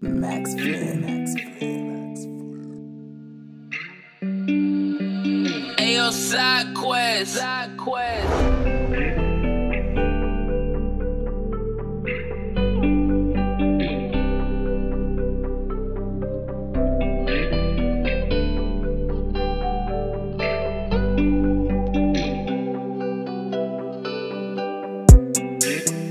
Max Flynn. Max Ayo, side quest. Side quest. Music